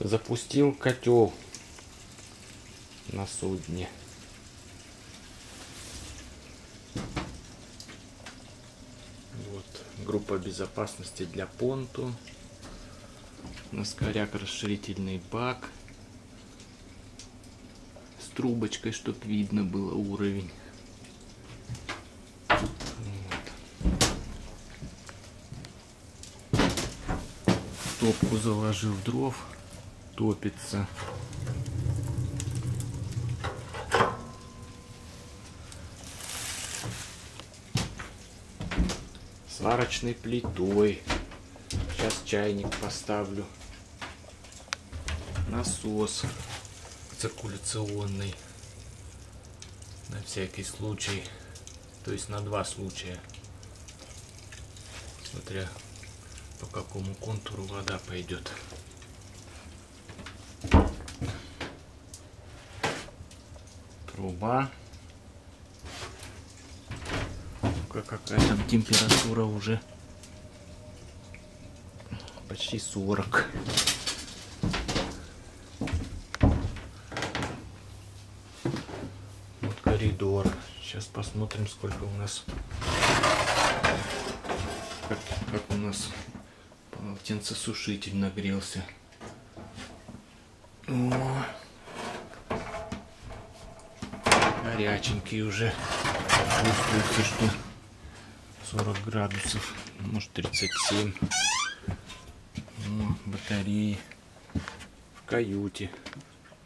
запустил котел на судне. Вот группа безопасности для понту. Наскоряк расширительный бак с трубочкой, чтобы видно было уровень. топку заложил дров, топится. Сварочной плитой. Сейчас чайник поставлю. Насос циркуляционный. На всякий случай. То есть на два случая. Смотря по какому контуру вода пойдет. Труба. Какая там температура уже? Почти 40. Вот коридор. Сейчас посмотрим, сколько у нас как, как у нас полотенцесушитель нагрелся. О, горяченький уже. Чувствуется, что 40 градусов, может 37. О, батареи в каюте.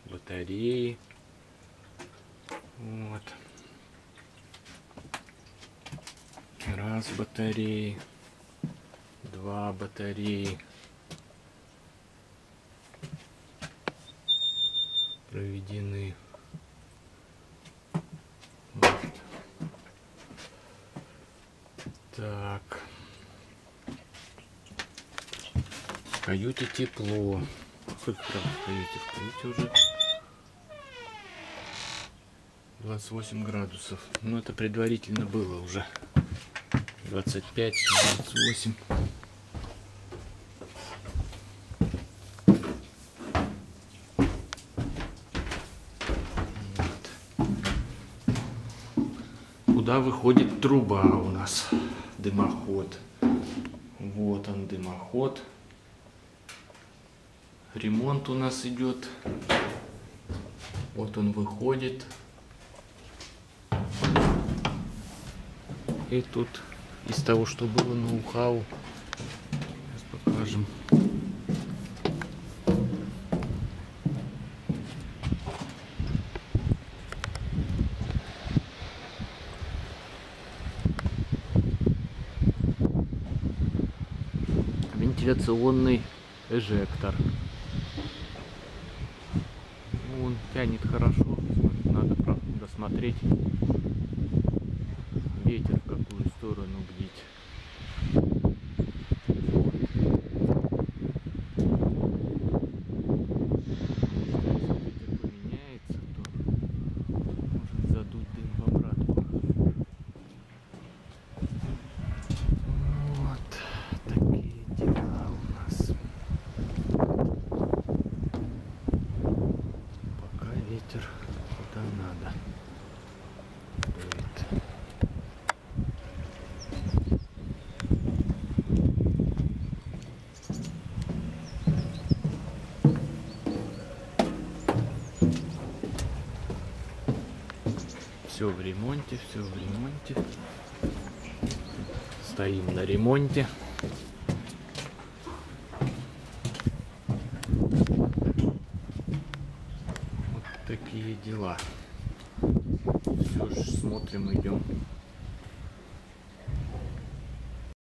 Батареи. Вот. Раз батареи два батареи. Проведены. Так. В каюте тепло. Сколько там в каюте? В каюте уже 28 градусов. Ну это предварительно было уже. 25, 28. куда выходит труба у нас, дымоход. Вот он, дымоход. Ремонт у нас идет. Вот он выходит. И тут из того, что было ноу-хау, сейчас покажем. Вентиляционный эжектор. Он тянет хорошо, надо досмотреть ветер в какую сторону бдить. Все в ремонте, все в ремонте. Стоим на ремонте. Вот такие дела. Все, смотрим, идем.